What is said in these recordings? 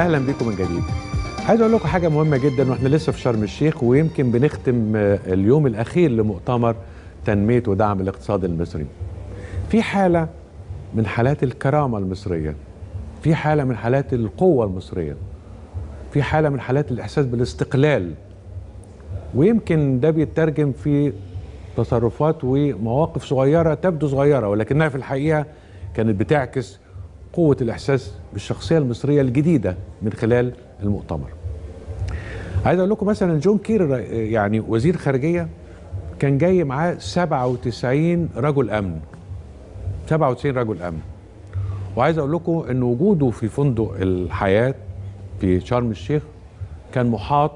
أهلا بكم من جديد. عايز أقول لكم حاجة مهمة جدا وإحنا لسه في شرم الشيخ ويمكن بنختم آه، اليوم الأخير لمؤتمر تنمية ودعم الاقتصاد المصري. في حالة من حالات الكرامة المصرية في حالة من حالات القوة المصرية في حالة من حالات الإحساس بالاستقلال. ويمكن ده بيترجم في تصرفات ومواقف صغيرة تبدو صغيرة ولكنها في الحقيقة كانت بتعكس قوة الإحساس بالشخصية المصرية الجديدة من خلال المؤتمر. عايز أقول لكم مثلا جون كير يعني وزير خارجية كان جاي معاه 97 رجل أمن 97 رجل أمن وعايز أقول لكم إن وجوده في فندق الحياة في شرم الشيخ كان محاط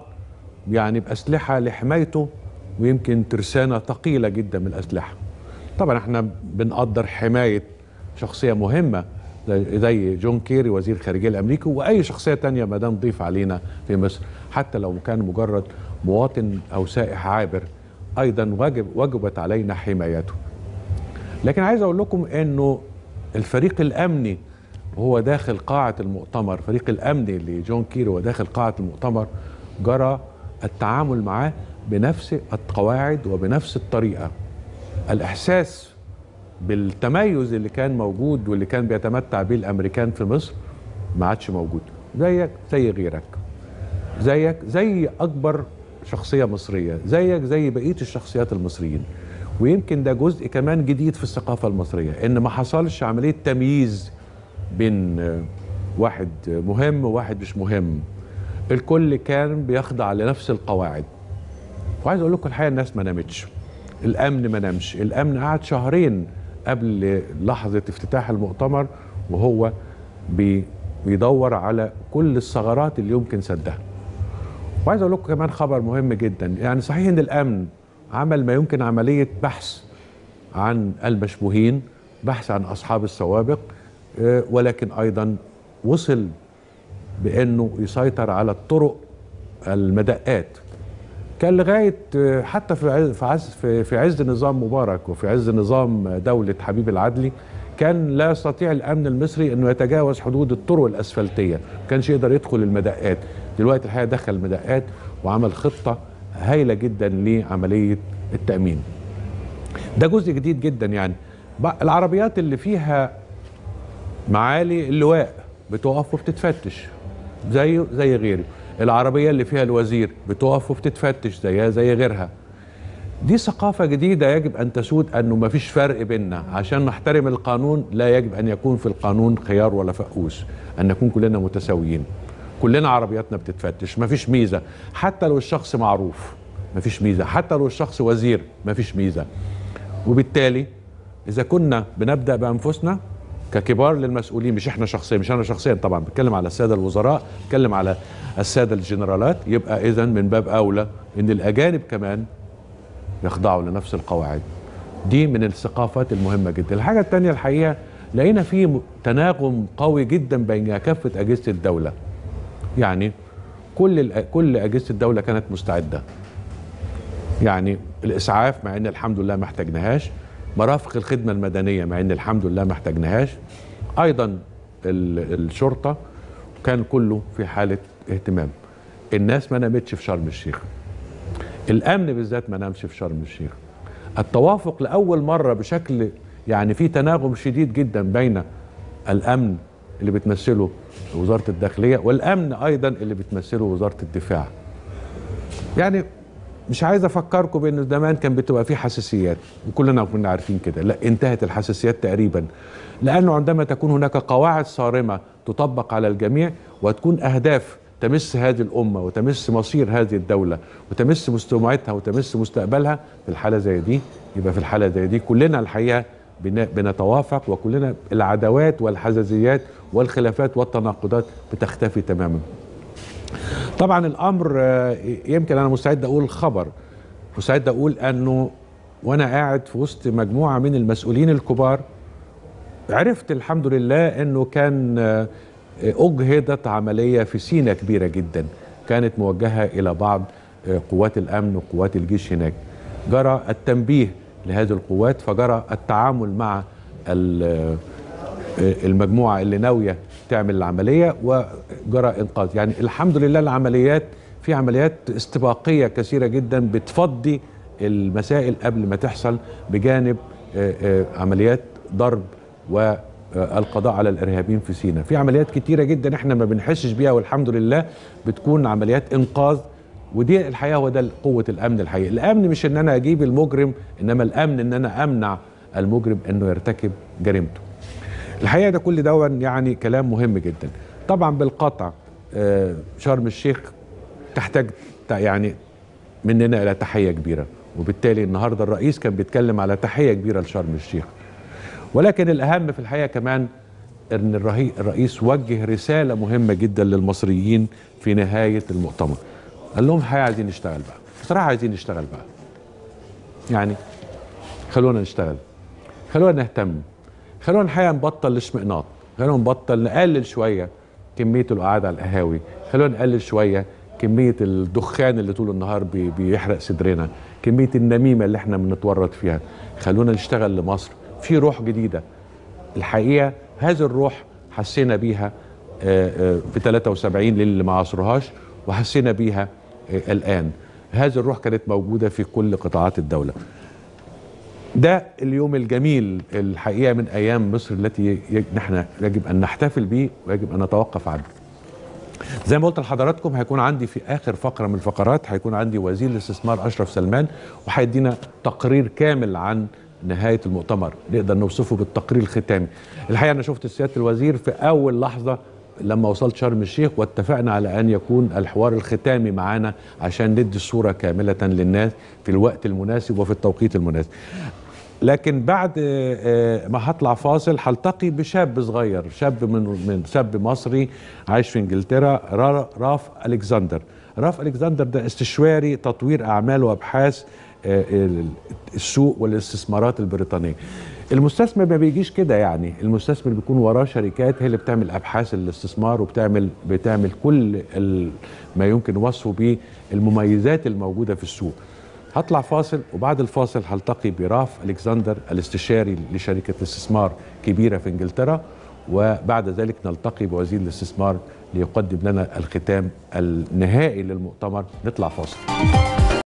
يعني بأسلحة لحمايته ويمكن ترسانة ثقيلة جدا من الأسلحة. طبعا إحنا بنقدر حماية شخصية مهمة زي- جون كيري وزير الخارجيه الأمريكي وأي شخصية تانية ما دام ضيف علينا في مصر. حتى لو كان مجرد مواطن أو سائح عابر أيضا واجب وجبت علينا حمايته. لكن عايز أقول لكم إنه الفريق الأمني وهو داخل قاعة المؤتمر. فريق الأمني لجون كيري وهو داخل قاعة المؤتمر جرى التعامل معاه بنفس القواعد وبنفس الطريقة. الإحساس بالتميز اللي كان موجود واللي كان بيتمتع به الأمريكان في مصر ما عادش موجود. زيك زي غيرك. زيك زي أكبر شخصية مصرية. زيك زي بقية الشخصيات المصريين. ويمكن ده جزء كمان جديد في الثقافة المصرية إن ما حصلش عملية تمييز بين واحد مهم وواحد مش مهم. الكل كان بيخضع لنفس القواعد. وعايز أقول لكم الحقيقة الناس ما نامتش. الأمن ما نامش. الأمن قعد شهرين قبل لحظة افتتاح المؤتمر وهو بي بيدور على كل الثغرات اللي يمكن سدها. وعايز أقول لكم كمان خبر مهم جدا. يعني صحيح إن الأمن عمل ما يمكن عملية بحث عن المشبوهين بحث عن أصحاب السوابق آه، ولكن أيضا وصل بأنه يسيطر على الطرق المدقات كان لغايه حتى في عز في عز في- عز نظام مبارك وفي عز نظام دولة حبيب العدلي كان لا يستطيع الأمن المصري إنه يتجاوز حدود الطرق الأسفلتية، ما كانش يقدر يدخل المدقات، دلوقتي الحقيقة دخل المدقات وعمل خطة هايلة جدا لعملية التأمين. ده جزء جديد جدا يعني. العربيات اللي فيها معالي اللواء بتقف وبتتفتش زيه زي غيره العربية اللي فيها الوزير بتقف وبتتفتش زيها زي غيرها. دي ثقافة جديدة يجب أن تسود أنه ما فيش فرق بيننا. عشان نحترم القانون لا يجب أن يكون في القانون خيار ولا فقوس أن نكون كلنا متساويين. كلنا عربياتنا بتتفتش. ما فيش ميزة. حتى لو الشخص معروف ما فيش ميزة. حتى لو الشخص وزير ما فيش ميزة. وبالتالي إذا كنا بنبدأ بأنفسنا ككبار للمسؤولين مش إحنا شخصيا مش أنا شخصيا طبعا بتكلم على السادة الوزراء بتكلم على السادة الجنرالات يبقى اذا من باب أولى إن الأجانب كمان يخضعوا لنفس القواعد. دي من الثقافات المهمة جدا. الحاجة التانية الحقيقة لقينا في تناغم قوي جدا بين كافة أجهزة الدولة. يعني كل كل أجهزة الدولة كانت مستعدة. يعني الإسعاف مع إن الحمد لله ما احتاجناهاش مرافق الخدمة المدنية مع إن الحمد لله ما احتاجناهاش. أيضا ال- الشرطة كان كله في حالة اهتمام. الناس ما نامتش في شرم الشيخ. الأمن بالذات ما نامش في شرم الشيخ. التوافق لأول مرة بشكل يعني في تناغم شديد جدا بين الأمن اللي بتمثله وزارة الداخلية والأمن أيضا اللي بتمثله وزارة الدفاع. يعني مش عايز افكركم بان زمان كان بتبقى في حساسيات وكلنا كنا عارفين كده لا انتهت الحساسيات تقريبا. لأنه عندما تكون هناك قواعد صارمة تطبق على الجميع وتكون أهداف تمس هذه الأمة وتمس مصير هذه الدولة وتمس مستوعبتها وتمس مستقبلها في الحالة زي دي يبقى في الحالة زي دي كلنا الحقيقة بن- بنتوافق وكلنا العداوات والحزازيات والخلافات والتناقضات بتختفي تماما. طبعا الأمر آه، يمكن أنا مستعد أقول خبر. مستعد أقول أنه وأنا قاعد في وسط مجموعة من المسؤولين الكبار عرفت الحمد لله أنه كان آه، أجهضت عملية في سينا كبيرة جدا. كانت موجهة إلى بعض آه، قوات الأمن وقوات الجيش هناك. جرى التنبيه لهذه القوات فجرى التعامل مع ال- المجموعة اللي ناوية تعمل العملية وجرى إنقاذ. يعني الحمد لله العمليات في عمليات استباقية كثيرة جدا بتفضي المسائل قبل ما تحصل بجانب آه، آه، عمليات ضرب والقضاء على الإرهابيين في سيناء. في عمليات كتيرة جدا إحنا ما بنحسش بيها والحمد لله بتكون عمليات إنقاذ ودي الحقيقة هو ده قوة الأمن الحقيقي. الأمن مش إن أنا أجيب المجرم إنما الأمن إن أنا أمنع المجرم إنه يرتكب جريمته. الحقيقة ده كل ده يعني كلام مهم جدا. طبعا بالقطع آه، شرم الشيخ تحتاج يعني مننا إلى تحية كبيرة. وبالتالي النهارده الرئيس كان بيتكلم على تحية كبيرة لشرم الشيخ. ولكن الأهم في الحقيقة كمان إن الرئيس وجه رسالة مهمة جدا للمصريين في نهاية المؤتمر. قال لهم الحقيقة عايزين نشتغل بقى. بصراحة عايزين نشتغل بقى. يعني خلونا نشتغل. خلونا نهتم. خلونا الحقيقة نبطل الاشمئناط خلونا نبطل نقلل شوية. كمية القعاد على القهاوي. خلونا نقلل شوية كمية الدخان اللي طول النهار بي- بيحرق صدرنا كمية النميمة اللي إحنا بنتورط فيها. خلونا نشتغل لمصر. في روح جديدة. الحقيقة هذه الروح حسينا بيها آه، آه، في 73 للي ما عصرهاش وحسينا بيها آه، الآن. هذه الروح كانت موجودة في كل قطاعات الدولة. ده اليوم الجميل الحقيقة من أيام مصر التي نحن يجب أن نحتفل به ويجب أن نتوقف عنه. زي ما قلت لحضراتكم هيكون عندي في آخر فقرة من الفقرات هيكون عندي وزير الاستثمار أشرف سلمان وهيدينا تقرير كامل عن نهاية المؤتمر نقدر نوصفه بالتقرير الختامي. الحقيقة أنا شفت سياده الوزير في أول لحظة لما وصلت شرم الشيخ واتفقنا على أن يكون الحوار الختامي معانا عشان ندي الصورة كاملة للناس في الوقت المناسب وفي التوقيت المناسب. لكن بعد آه، آه، ما هطلع فاصل هلتقي بشاب صغير شاب من من شاب مصري عايش في انجلترا را- راف ألكسندر. راف ألكسندر ده استشاري تطوير أعمال وأبحاث آه، ال- السوق والاستثمارات البريطانية. المستثمر ما بيجيش كده يعني. المستثمر بيكون وراه شركات هي اللي بتعمل أبحاث الاستثمار وبتعمل بتعمل كل ما يمكن وصفه به المميزات الموجودة في السوق. هطلع فاصل وبعد الفاصل هلتقي براف الكسندر الاستشاري لشركة استثمار كبيرة في إنجلترا وبعد ذلك نلتقي بوزير الاستثمار ليقدم لنا الختام النهائي للمؤتمر. نطلع فاصل.